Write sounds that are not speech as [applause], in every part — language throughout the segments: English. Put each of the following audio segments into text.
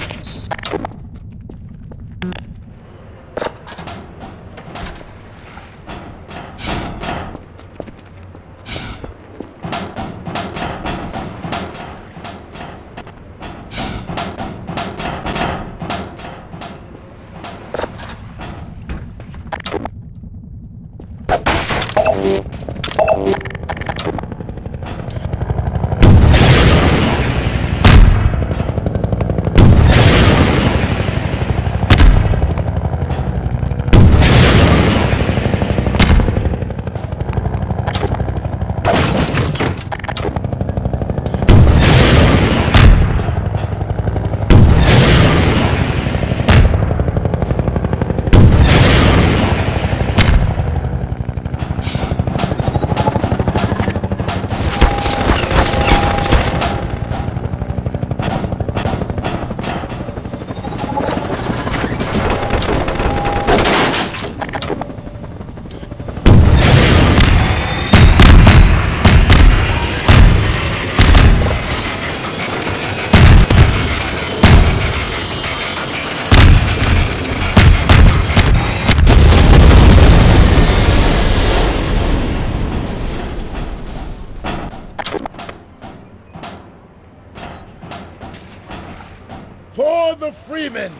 Science. For the Freeman!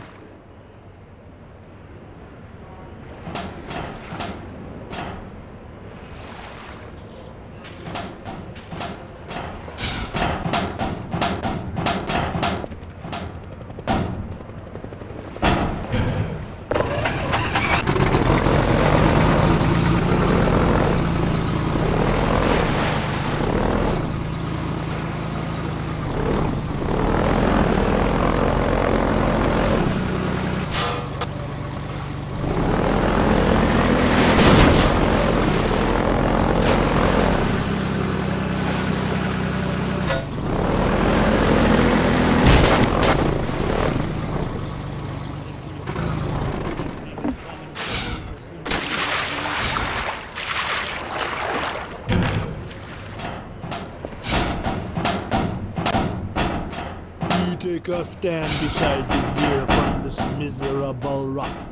Stand beside you here upon this miserable rock.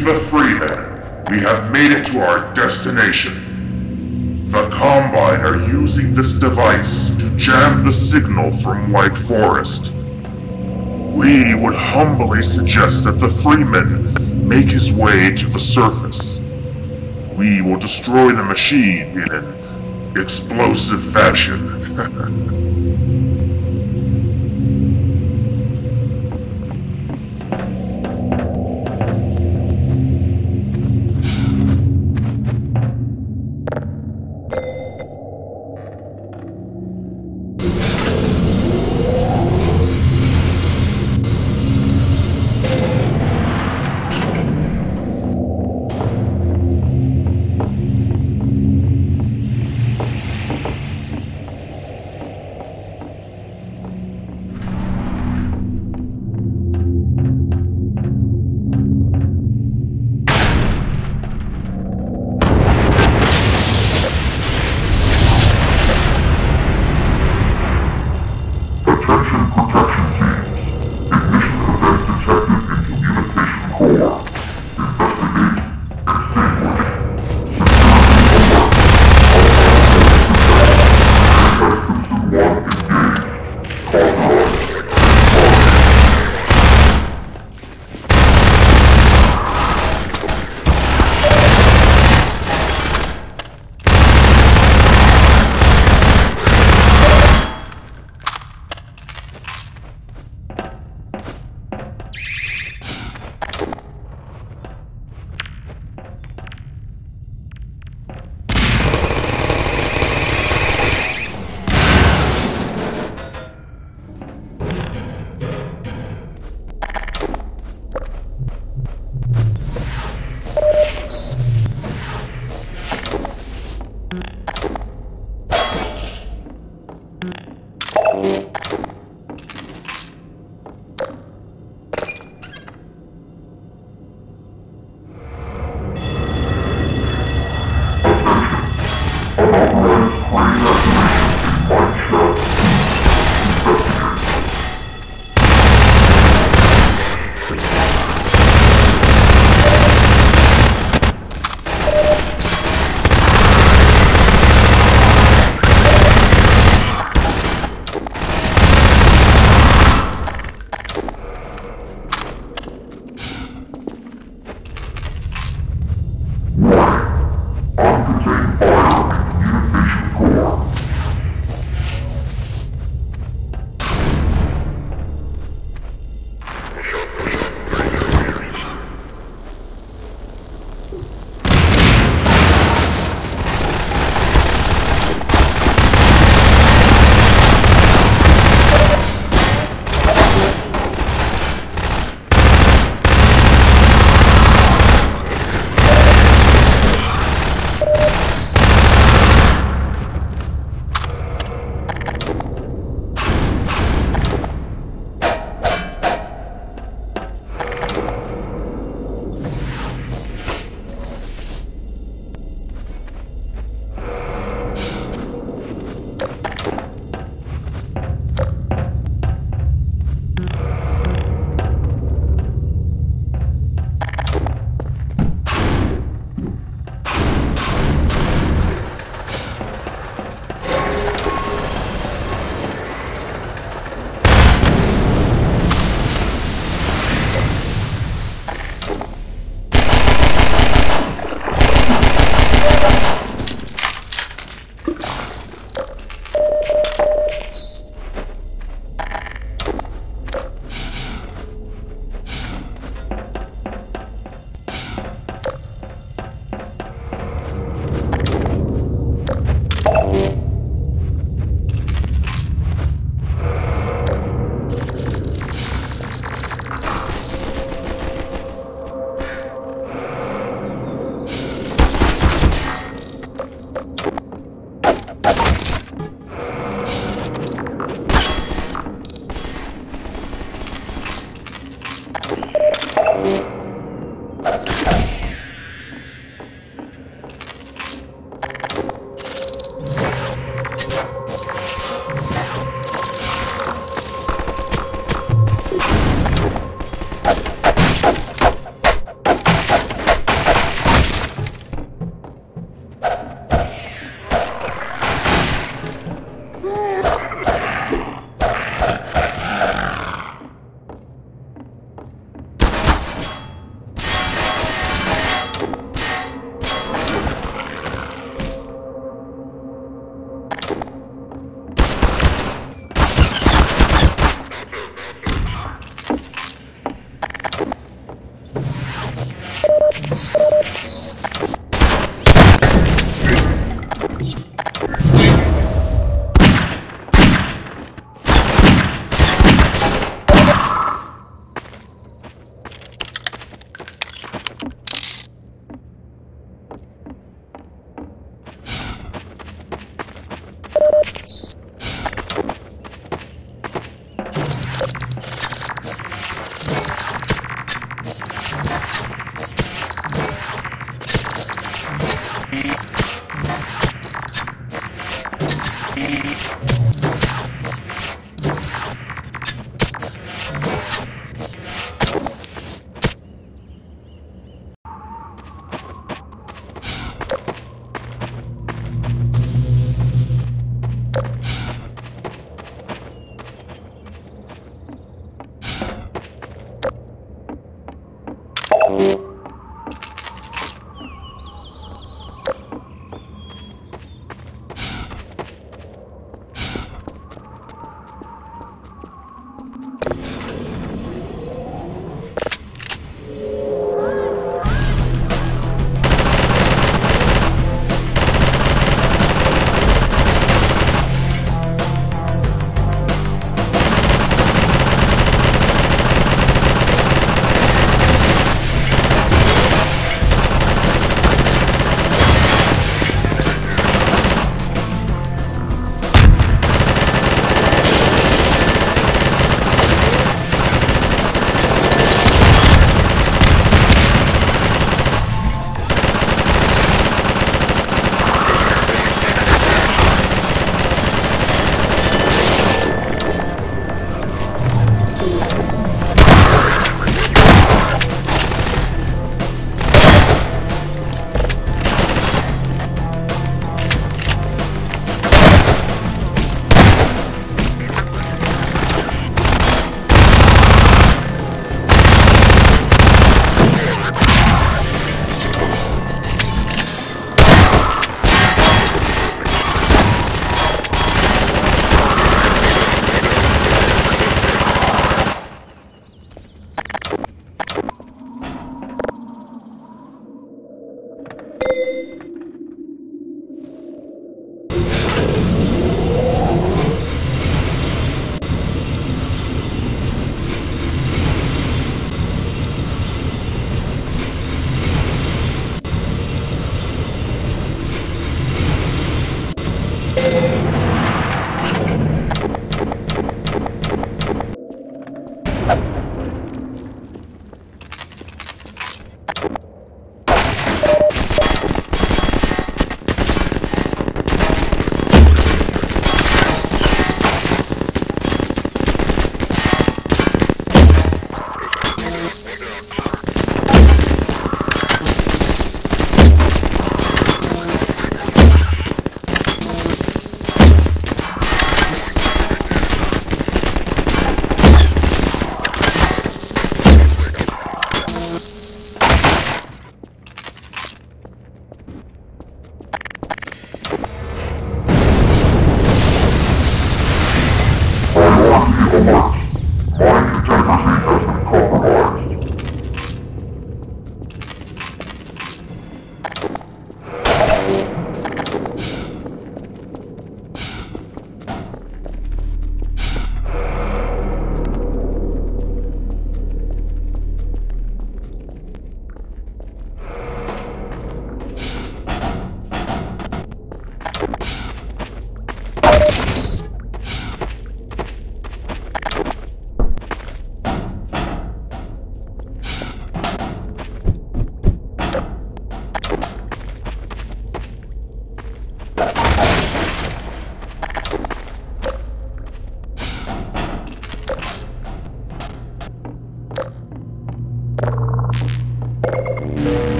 The Freeman, we have made it to our destination. The Combine are using this device to jam the signal from White Forest. We would humbly suggest that the Freeman make his way to the surface. We will destroy the machine in an explosive fashion. [laughs]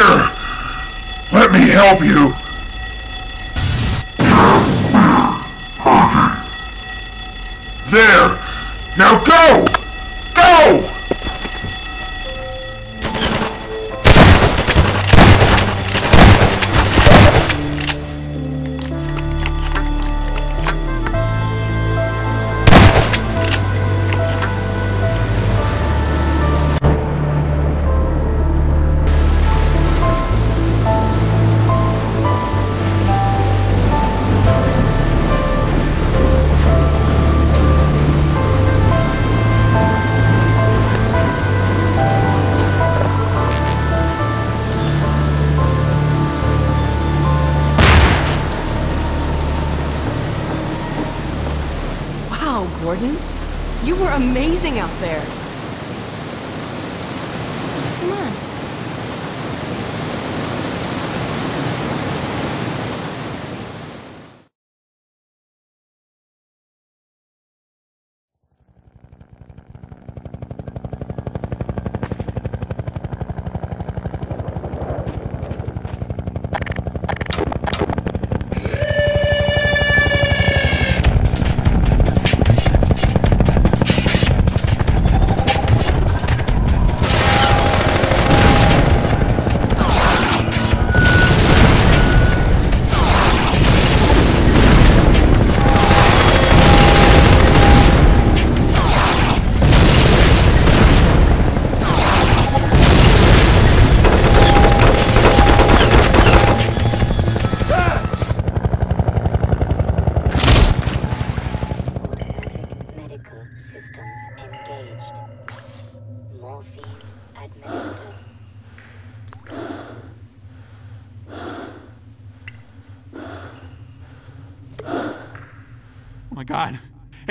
Here, let me help you. There! Now go! Go!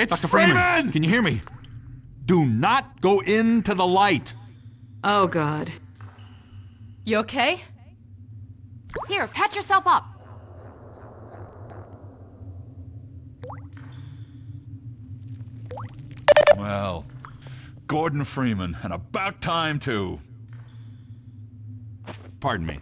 It's Dr. Freeman! Freeman! Can you hear me? Do not go into the light. Oh, God. You okay? Here, patch yourself up. Well, Gordon Freeman, and about time too. Pardon me.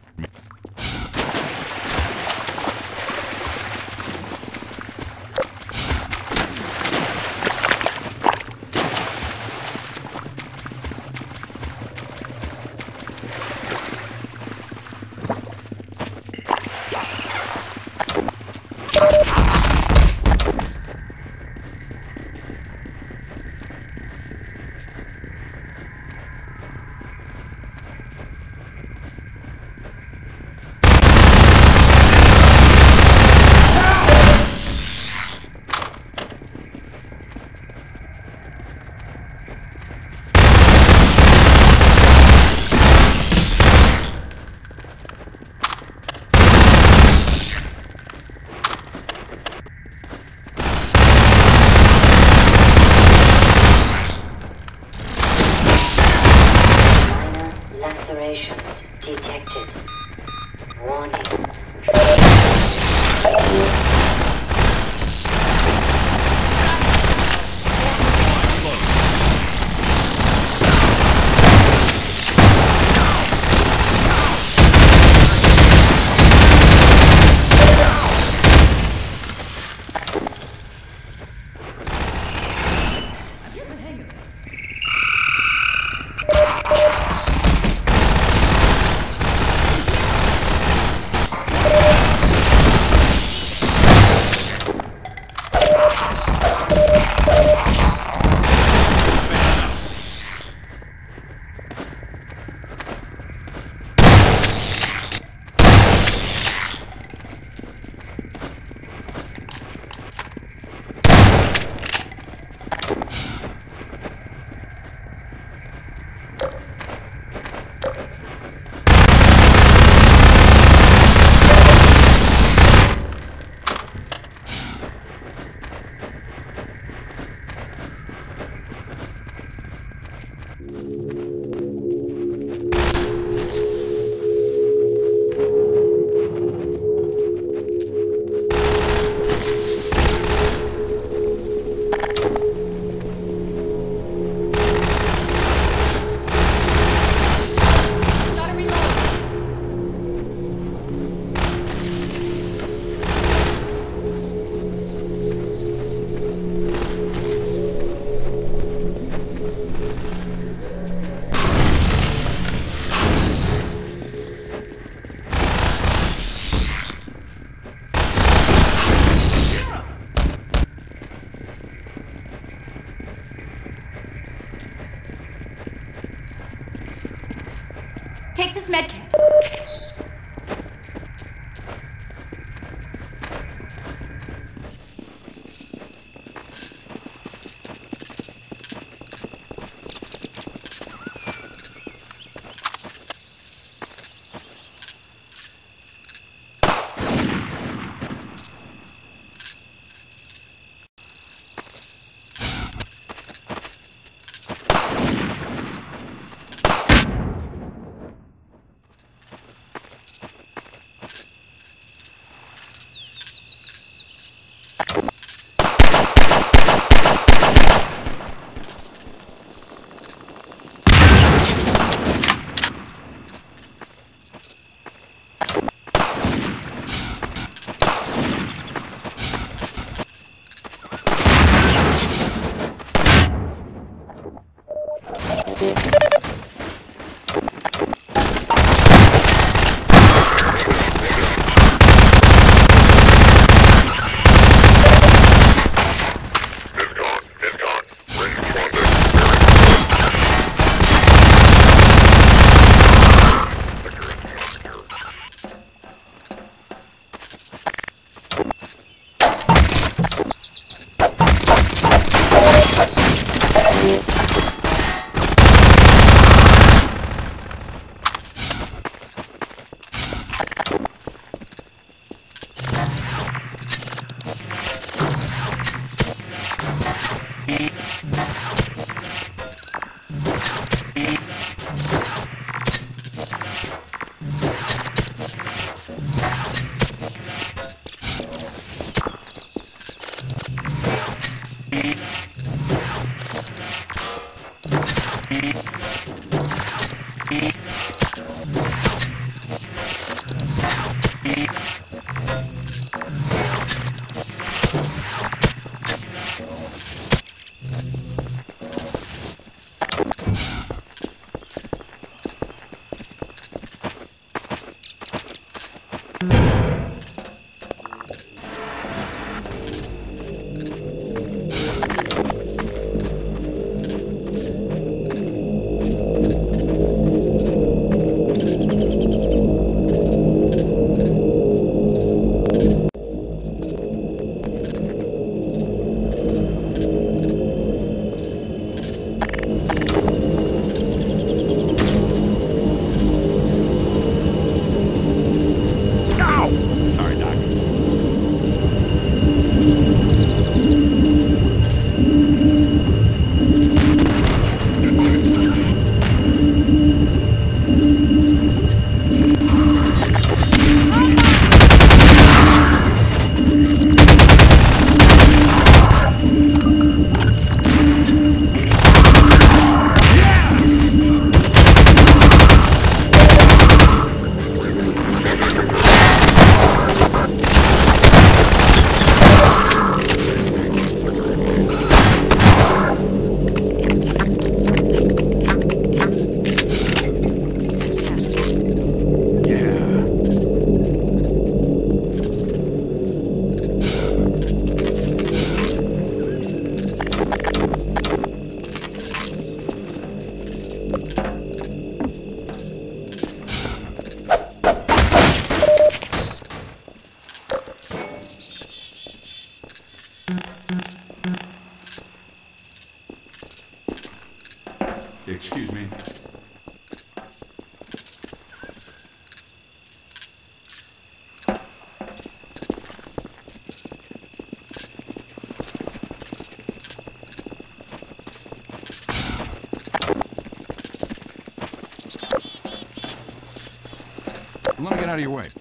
Get out of your way.